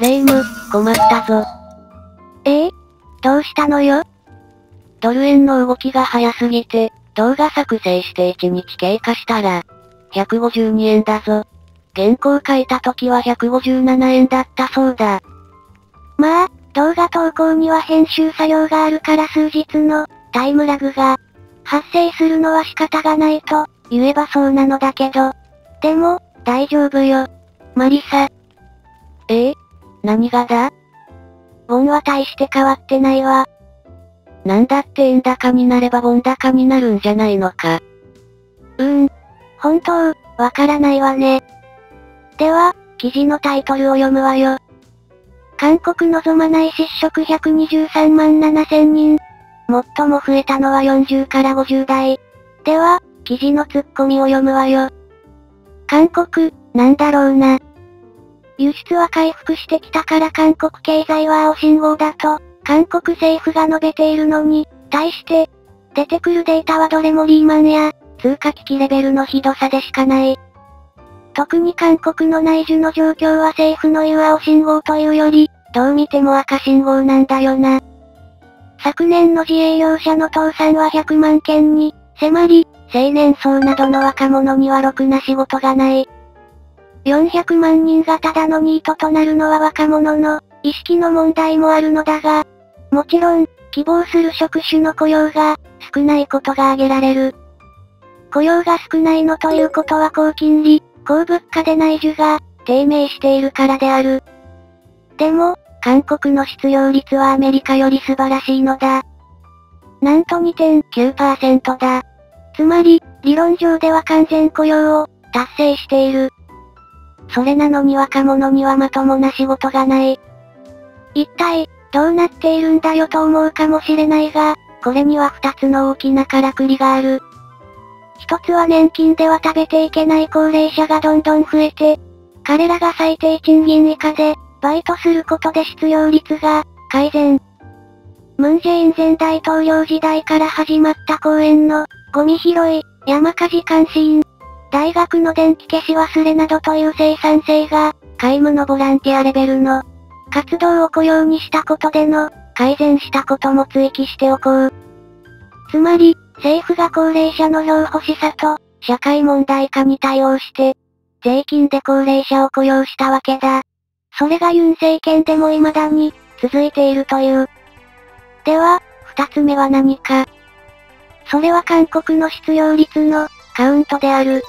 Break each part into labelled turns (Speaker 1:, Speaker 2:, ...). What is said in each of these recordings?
Speaker 1: レイム、困ったぞ。
Speaker 2: え？えどうしたのよ？
Speaker 1: ドル円の動きが早すぎて、動画作成して1日経過したら、152円だぞ。原稿書いた時は157円だったそうだ。
Speaker 2: まあ、動画投稿には編集作業があるから数日のタイムラグが発生するのは仕方がないと言えばそうなのだけど。でも、大丈夫よ。マリサ。
Speaker 1: ええ？何がだ？
Speaker 2: ウォンは大して変わってないわ。
Speaker 1: なんだって円高になればウォン高になるんじゃないのか。
Speaker 2: うーん。本当、わからないわね。では、記事のタイトルを読むわよ。韓国望まない失職123万7千人。最も増えたのは40から50代。では、記事のツッコミを読むわよ。韓国、なんだろうな。輸出は回復してきたから韓国経済は青信号だと、韓国政府が述べているのに、対して、出てくるデータはどれもリーマンや、通貨危機レベルのひどさでしかない。特に韓国の内需の状況は政府の言う青信号というより、どう見ても赤信号なんだよな。昨年の自営業者の倒産は100万件に迫り、青年層などの若者にはろくな仕事がない。400万人がただのニートとなるのは若者の意識の問題もあるのだが、もちろん、希望する職種の雇用が少ないことが挙げられる。雇用が少ないのということは高金利、高物価で内需が低迷しているからである。でも、韓国の失業率はアメリカより素晴らしいのだ。なんと2.9%だ。つまり、理論上では完全雇用を達成している。それなのに若者にはまともな仕事がない。一体、どうなっているんだよと思うかもしれないが、これには二つの大きなからくりがある。一つは年金では食べていけない高齢者がどんどん増えて、彼らが最低賃金以下で、バイトすることで失業率が改善。ムンジェイン前大統領時代から始まった公園のゴミ拾い、山火事監視員、大学の電気消し忘れなどという生産性が、皆無のボランティアレベルの活動を雇用にしたことでの改善したことも追記しておこう。つまり、政府が高齢者の票欲しさと、社会問題化に対応して、税金で高齢者を雇用したわけだ。それがユン政権でも未だに、続いているという。では、二つ目は何か。それは韓国の失業率の、カウントである。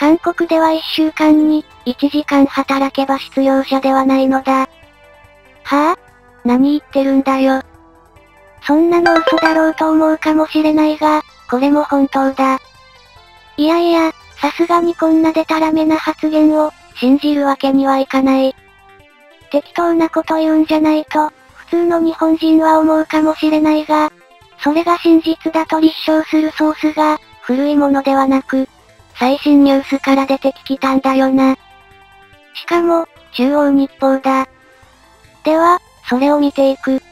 Speaker 2: 韓国では一週間に、1時間働けば失業者ではないのだ。はぁ、あ、何言ってるんだよ。そんなの嘘だろうと思うかもしれないが、これも本当だ。いやいや、さすがにこんなデタラメな発言を、信じるわけにはいかない。適当なこと言うんじゃないと、普通の日本人は思うかもしれないが、それが真実だと立証するソースが、古いものではなく、最新ニュースから出てきたんだよな。しかも、中央日報だ。では、それを見ていく。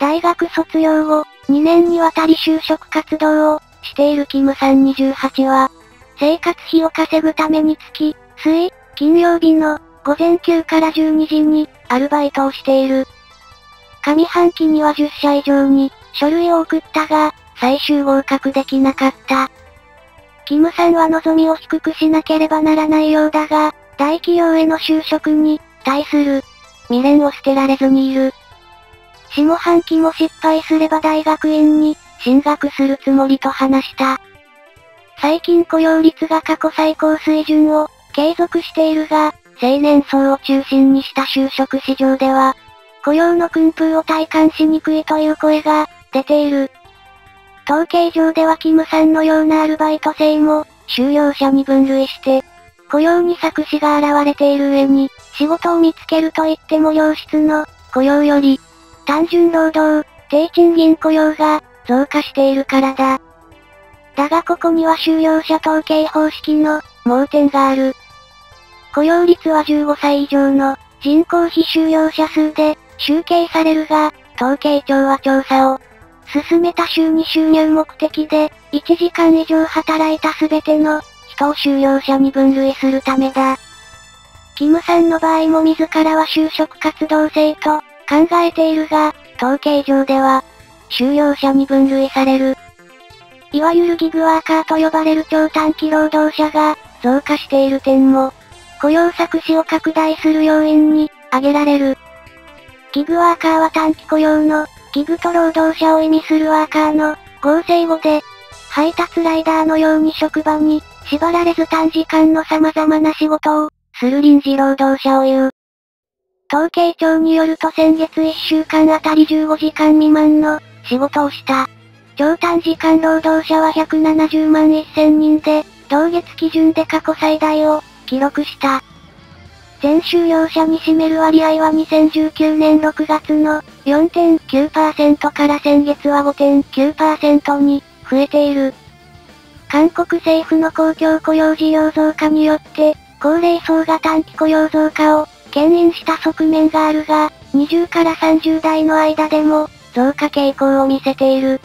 Speaker 2: 大学卒業後、2年にわたり就職活動をしているキムさん28は、生活費を稼ぐために月、水、金曜日の午前9から12時にアルバイトをしている。上半期には10社以上に書類を送ったが、最終合格できなかった。キムさんは望みを低くしなければならないようだが、大企業への就職に対する未練を捨てられずにいる。下半期も失敗すれば大学院に進学するつもりと話した。最近雇用率が過去最高水準を継続しているが、青年層を中心にした就職市場では、雇用の訓風を体感しにくいという声が出ている。統計上ではキムさんのようなアルバイト生も、就業者に分類して、雇用に作詞が現れている上に、仕事を見つけると言っても良質の雇用より、単純労働、低賃金雇用が増加しているからだ。だがここには就業者統計方式の盲点がある。雇用率は15歳以上の人口非就業者数で集計されるが、統計庁は調査を進めた週に収入目的で1時間以上働いたすべての人を就業者に分類するためだ。キムさんの場合も自らは就職活動生と考えているが、統計上では、就業者に分類される。いわゆるギグワーカーと呼ばれる超短期労働者が増加している点も、雇用作詞を拡大する要因に挙げられる。ギグワーカーは短期雇用のギグと労働者を意味するワーカーの合成語で、配達ライダーのように職場に縛られず短時間の様々な仕事をする臨時労働者を言う。統計庁によると先月1週間あたり15時間未満の仕事をした。超短時間労働者は170万1000人で、同月基準で過去最大を記録した。全就業者に占める割合は2019年6月の4.9%から先月は5.9%に増えている。韓国政府の公共雇用事業増加によって、高齢層が短期雇用増加を牽引した側面があるが、20から30代の間でも増加傾向を見せている。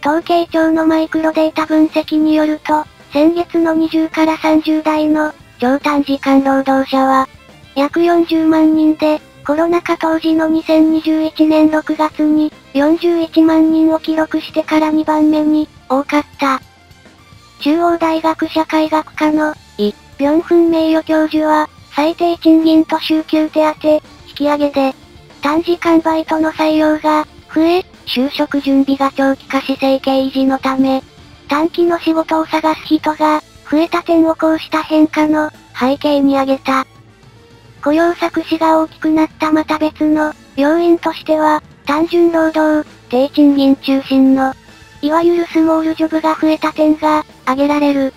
Speaker 2: 統計庁のマイクロデータ分析によると、先月の20から30代の超短時間労働者は、約40万人で、コロナ禍当時の2021年6月に、41万人を記録してから2番目に、多かった。中央大学社会学科の、イ・ビョンフン名誉教授は、最低賃金と週休手当、引き上げで、短時間バイトの採用が、増え、就職準備が長期化し生計維持のため、短期の仕事を探す人が、増えた点をこうした変化の背景に挙げた。雇用作詞が大きくなったまた別の要因としては、単純労働、低賃金中心の、いわゆるスモールジョブが増えた点が挙げられる。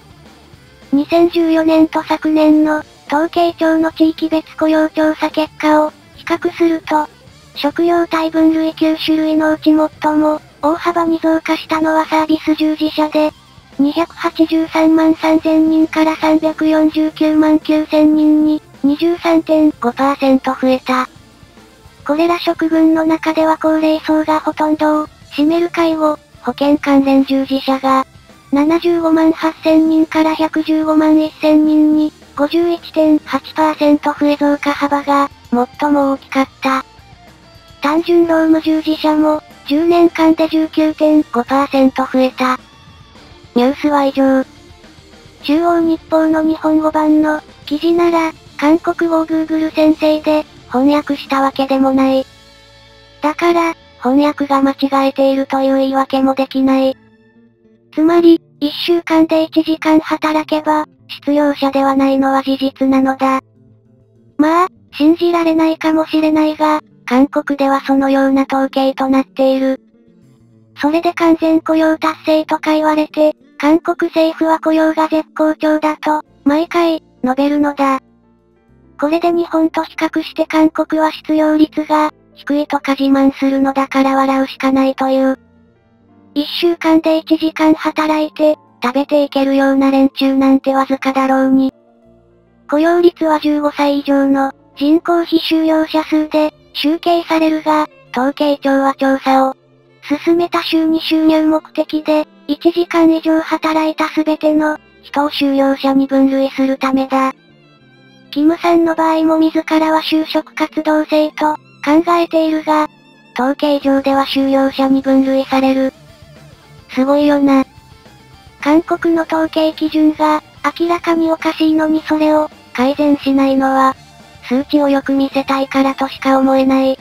Speaker 2: 2014年と昨年の統計庁の地域別雇用調査結果を比較すると、食用体分類9種類のうち最も大幅に増加したのはサービス従事者で、283万3000人から349万9000人に23.5%増えた。これら職群の中では高齢層がほとんどを占める介護、保険関連従事者が75万8000人から115万1000人に51.8%増え増加幅が最も大きかった。単純労務従事者も10年間で19.5%増えた。ニュースは以上。中央日報の日本語版の記事なら、韓国語を Google 先生で翻訳したわけでもない。だから、翻訳が間違えているという言い訳もできない。つまり、1週間で1時間働けば、失業者ではないのは事実なのだ。まあ、信じられないかもしれないが、韓国ではそのような統計となっている。それで完全雇用達成とか言われて、韓国政府は雇用が絶好調だと、毎回、述べるのだ。これで日本と比較して韓国は失業率が、低いとか自慢するのだから笑うしかないという。一週間で1時間働いて、食べていけるような連中なんてわずかだろうに。雇用率は15歳以上の人口非収容者数で集計されるが、統計庁は調査を進めた週に収入目的で、1時間以上働いたすべての人を収容者に分類するためだ。キムさんの場合も自らは就職活動生と考えているが、統計上では収容者に分類される。すごいよな。韓国の統計基準が明らかにおかしいのにそれを改善しないのは、数値をよく見せたいからとしか思えない。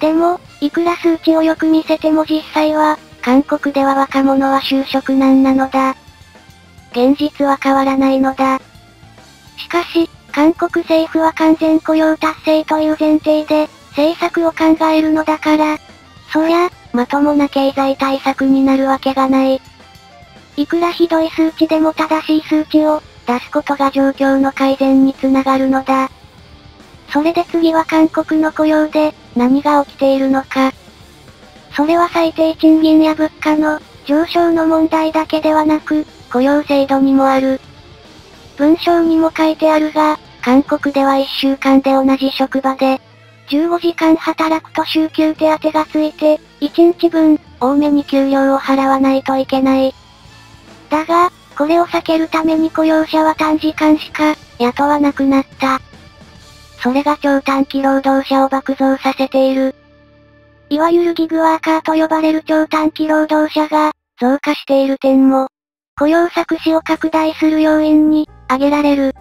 Speaker 2: でも、いくら数値をよく見せても実際は、韓国では若者は就職難なのだ。現実は変わらないのだ。しかし、韓国政府は完全雇用達成という前提で、政策を考えるのだから、そりゃ、まともな経済対策になるわけがない。いくらひどい数値でも正しい数値を出すことが状況の改善につながるのだ。それで次は韓国の雇用で、何が起きているのか。それは最低賃金や物価の上昇の問題だけではなく、雇用制度にもある。文章にも書いてあるが、韓国では1週間で同じ職場で、15時間働くと週休手当がついて、1日分、多めに給料を払わないといけない。だが、これを避けるために雇用者は短時間しか、雇わなくなった。それが超短期労働者を爆増させている。いわゆるギグワーカーと呼ばれる超短期労働者が、増加している点も、雇用作詞を拡大する要因に、挙げられる。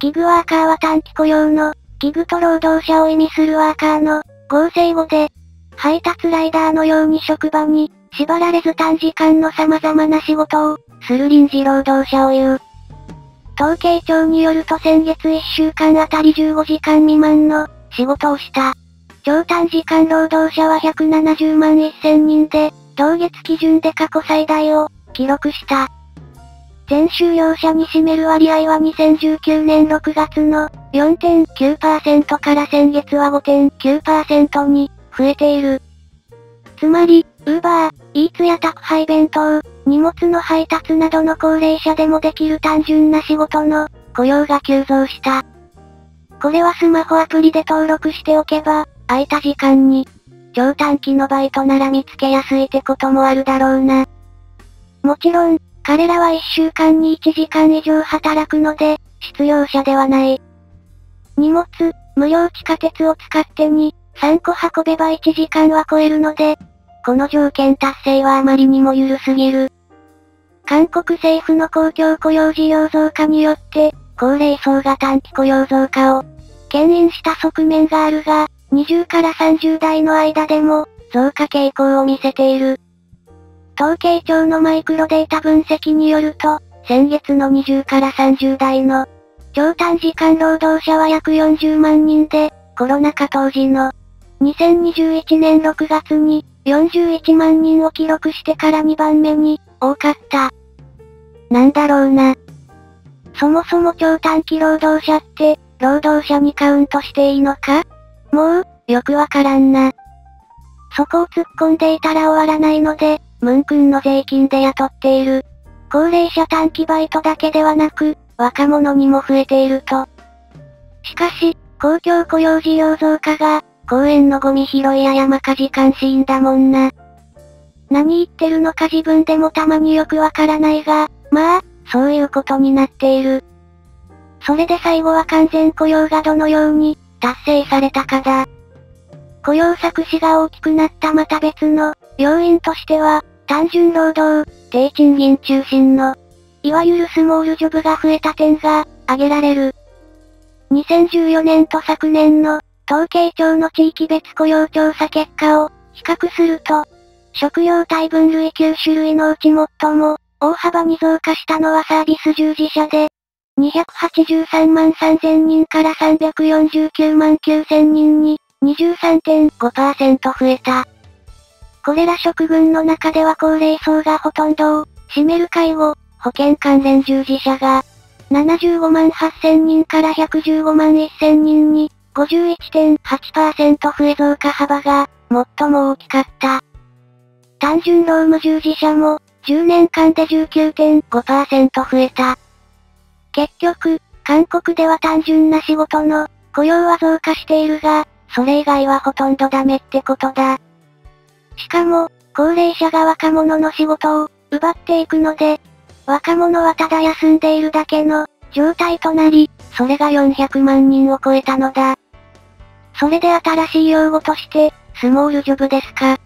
Speaker 2: ギグワーカーは短期雇用の、ギグと労働者を意味するワーカーの、合成語で、配達ライダーのように職場に、縛られず短時間の様々な仕事を、する臨時労働者を言う。統計庁によると先月1週間あたり15時間未満の仕事をした。超短時間労働者は170万1000人で、同月基準で過去最大を記録した。全収容者に占める割合は2019年6月の4.9%から先月は5.9%に増えている。つまり、ウーバー、イーツや宅配弁当、荷物の配達などの高齢者でもできる単純な仕事の雇用が急増した。これはスマホアプリで登録しておけば、空いた時間に、超短期のバイトなら見つけやすいってこともあるだろうな。もちろん、彼らは1週間に1時間以上働くので、失業者ではない。荷物、無料地下鉄を使ってに、3個運べば1時間は超えるので、この条件達成はあまりにも緩すぎる。韓国政府の公共雇用事業増加によって、高齢層が短期雇用増加を、牽引した側面があるが、20から30代の間でも、増加傾向を見せている。統計庁のマイクロデータ分析によると、先月の20から30代の、超短時間労働者は約40万人で、コロナ禍当時の、2021年6月に、41万人を記録してから2番目に、多かった。なんだろうな。そもそも超短期労働者って、労働者にカウントしていいのか？もう、よくわからんな。そこを突っ込んでいたら終わらないので、ムン君の税金で雇っている。高齢者短期バイトだけではなく、若者にも増えていると。しかし、公共雇用事業増加が、公園のゴミ拾いや山火事監視員だもんな。何言ってるのか自分でもたまによくわからないが、まあ、そういうことになっている。それで最後は完全雇用がどのように達成されたかだ。雇用作詞が大きくなったまた別の要因としては、単純労働、低賃金中心の、いわゆるスモールジョブが増えた点が、挙げられる。2014年と昨年の、統計庁の地域別雇用調査結果を、比較すると、食用体分類9種類のうち最も、大幅に増加したのはサービス従事者で、283万3000人から349万9000人に、23.5%増えた。これら職群の中では高齢層がほとんどを占める介護、保険関連従事者が、75万8000人から115万1000人に、51.8%増え増加幅が、最も大きかった。単純労務従事者も、10年間で19.5%増えた。結局、韓国では単純な仕事の雇用は増加しているが、それ以外はほとんどダメってことだ。しかも、高齢者が若者の仕事を奪っていくので、若者はただ休んでいるだけの状態となり、それが400万人を超えたのだ。それで新しい用語として、スモールジョブですか？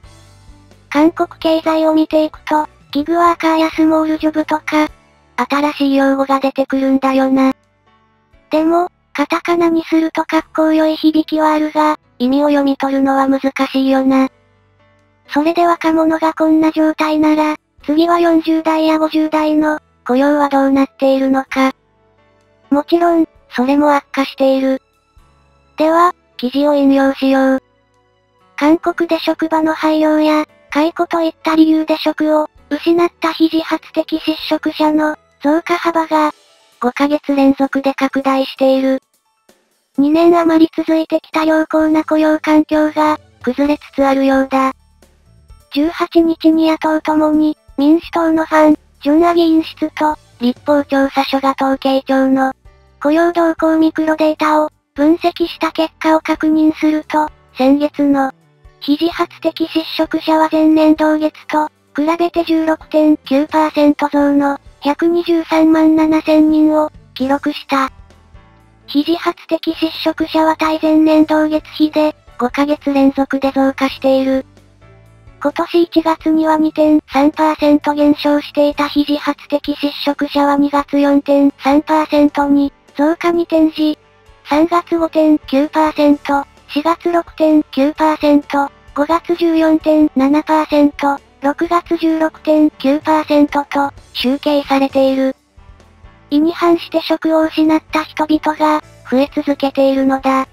Speaker 2: 韓国経済を見ていくと、ギグワーカーやスモールジョブとか、新しい用語が出てくるんだよな。でも、カタカナにするとかっこよい響きはあるが、意味を読み取るのは難しいよな。それで若者がこんな状態なら、次は40代や50代の雇用はどうなっているのか。もちろん、それも悪化している。では、記事を引用しよう。韓国で職場の廃業や、解雇といった理由で職を失った非自発的失職者の増加幅が5ヶ月連続で拡大している。2年余り続いてきた良好な雇用環境が崩れつつあるようだ。18日に野党ともに、民主党のファン、ジョンア議員室と、立法調査所が統計庁の、雇用動向ミクロデータを、分析した結果を確認すると、先月の、非自発的失職者は前年同月と、比べて16.9%増の、123万7000人を記録した。肘発的失職者は対前年同月比で5ヶ月連続で増加している。今年1月には2.3%減少していた肘発的失職者は2月4.3%に増加に転じ、3月5.9%、4月6.9%、5月14.7%、6月16.9%と集計されている。意に反して職を失った人々が増え続けているのだ。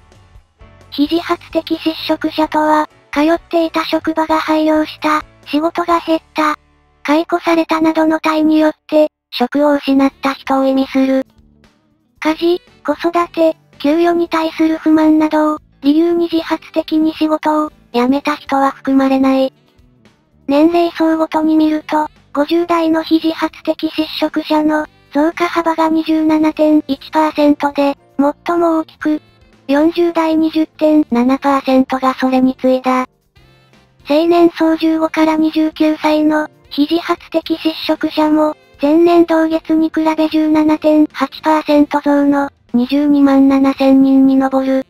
Speaker 2: 肘発的失職者とは、通っていた職場が廃業した、仕事が減った、解雇されたなどの体によって、職を失った人を意味する。家事、子育て、給与に対する不満などを、理由に自発的に仕事を、辞めた人は含まれない。年齢層ごとに見ると、50代の非自発的失職者の増加幅が27.1%で、最も大きく、40代20.7%がそれに次いだ。青年層15から29歳の、非自発的失職者も、前年同月に比べ17.8%増の、22万7000人に上る。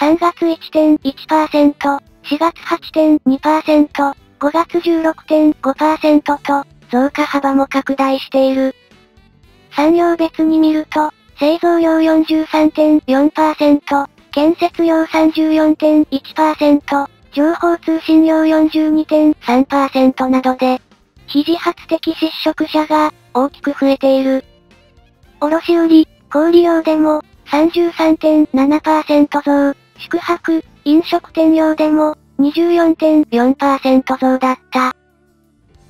Speaker 2: 3月1.1%、4月8.2%、5月16.5%と、増加幅も拡大している。産業別に見ると、製造業43.4%、建設業34.1%、情報通信業42.3%などで、非自発的失職者が大きく増えている。卸売、小売業でも33.7%増、宿泊、飲食店業でも24.4%増だった。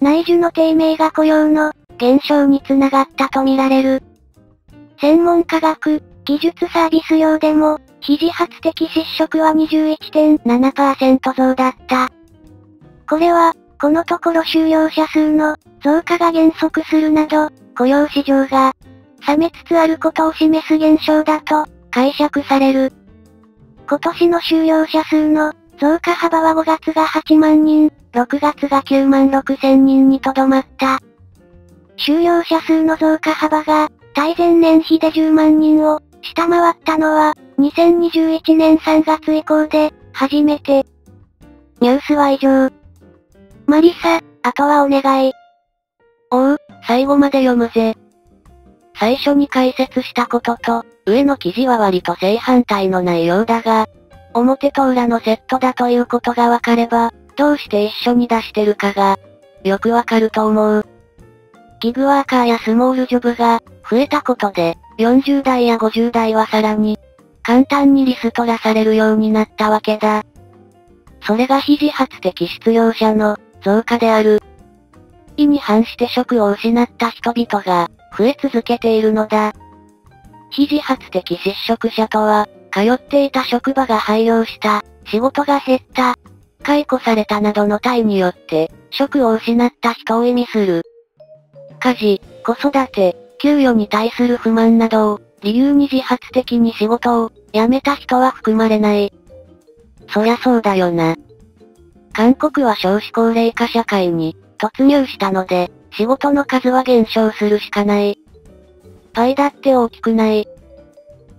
Speaker 2: 内需の低迷が雇用の減少につながったとみられる。専門科学、技術サービス業でも、非自発的失職は21.7%増だった。これは、このところ就業者数の増加が減速するなど、雇用市場が冷めつつあることを示す現象だと解釈される。今年の就業者数の増加幅は5月が8万人、6月が9万6千人にとどまった。就業者数の増加幅が対前年比で10万人を下回ったのは、2021年3月以降で、初めて。ニュースは以上。マリサ、あとはお願い。
Speaker 1: おう、最後まで読むぜ。最初に解説したことと、上の記事は割と正反対の内容だが、表と裏のセットだということがわかれば、どうして一緒に出してるかが、よくわかると思う。ギグワーカーやスモールジョブが、増えたことで、40代や50代はさらに、簡単にリストラされるようになったわけだ。それが非自発的失業者の増加である。に反して職を失った人々が増え続けているのだ。非自発的失職者とは、通っていた職場が廃業した、仕事が減った、解雇されたなどの体によって、職を失った人を意味する。家事、子育て、給与に対する不満などを、理由に自発的に仕事を、辞めた人は含まれない。そりゃそうだよな。韓国は少子高齢化社会に、突入したので、仕事の数は減少するしかない。パイだって大きくない。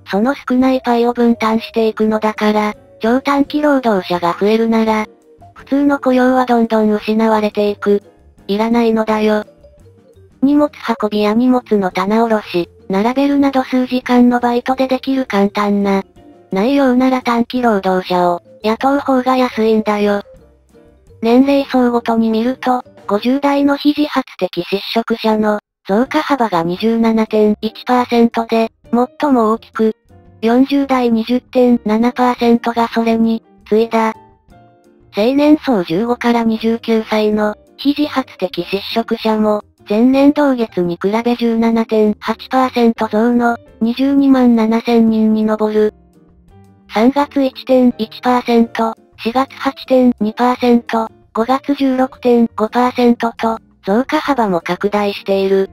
Speaker 1: その少ないパイを分担していくのだから、超短期労働者が増えるなら、普通の雇用はどんどん失われていく。いらないのだよ。荷物運びや荷物の棚卸し、並べるなど数時間のバイトでできる簡単な、内容なら短期労働者を雇う方が安いんだよ。年齢層ごとに見ると、50代の非自発的失職者の増加幅が27.1%で、最も大きく、40代20.7%がそれに、次いだ。青年層15から29歳の、非自発的失職者も、前年同月に比べ17.8%増の22万7000人に上る。3月1.1%、4月8.2%、5月16.5%と、増加幅も拡大している。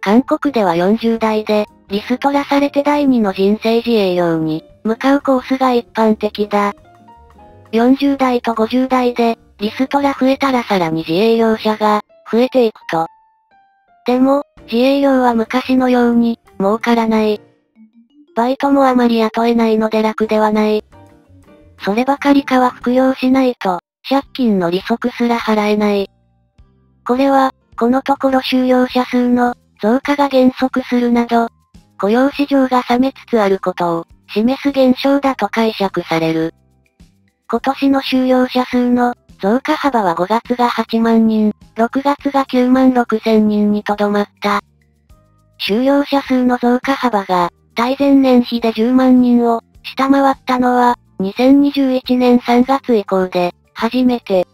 Speaker 1: 韓国では40代で、リストラされて第2の人生自営業に、向かうコースが一般的だ。40代と50代で、リストラ増えたらさらに自営業者が、増えていくと。でも、自営業は昔のように、儲からない。バイトもあまり雇えないので楽ではない。そればかりかは服用しないと、借金の利息すら払えない。これは、このところ収容者数の増加が減速するなど、雇用市場が冷めつつあることを示す現象だと解釈される。今年の収容者数の増加幅は5月が8万人、6月が9万6千人にとどまった。収容者数の増加幅が、対前年比で10万人を下回ったのは、2021年3月以降で、初めて。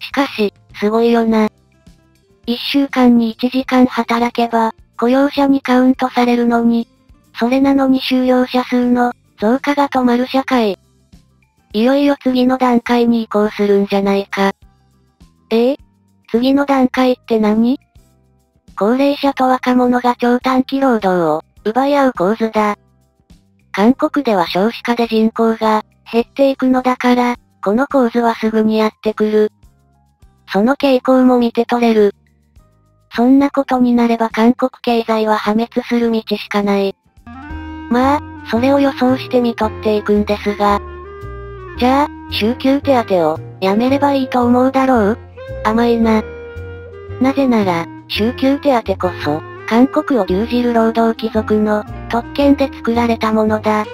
Speaker 1: しかし、すごいよな。1週間に1時間働けば、雇用者にカウントされるのに、それなのに収容者数の増加が止まる社会。いよいよ次の段階に移行するんじゃないか。ええ次の段階って何？高齢者と若者が超短期労働を奪い合う構図だ。韓国では少子化で人口が減っていくのだから、この構図はすぐにやってくる。その傾向も見て取れる。そんなことになれば韓国経済は破滅する道しかない。まあ、それを予想して見とっていくんですが。じゃあ、週休手当を、やめればいいと思うだろう？甘いな。なぜなら、週休手当こそ、韓国を牛耳る労働貴族の特権で作られたものだ。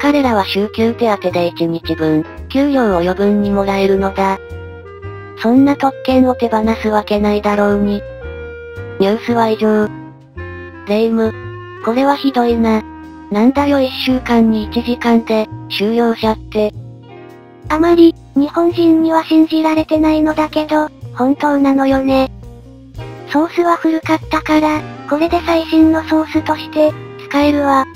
Speaker 1: 彼らは週休手当で1日分、給料を余分にもらえるのだ。そんな特権を手放すわけないだろうに。ニュースは以上。レイム。これはひどいな。なんだよ1週間に1時間で、収容者って。
Speaker 2: あまり、日本人には信じられてないのだけど、本当なのよね。ソースは古かったから、これで最新のソースとして、使えるわ。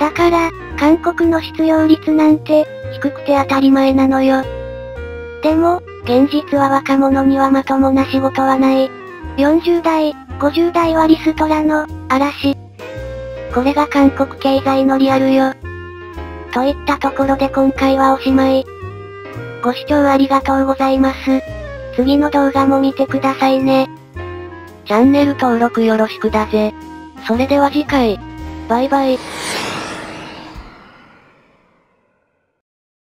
Speaker 2: だから、韓国の失業率なんて、低くて当たり前なのよ。でも、現実は若者にはまともな仕事はない。40代、50代はリストラの、嵐。これが韓国経済のリアルよ。といったところで今回はおしまい。ご視聴ありがとうございます。次の動画も見てくださいね。
Speaker 1: チャンネル登録よろしくだぜ。それでは次回。バイバイ。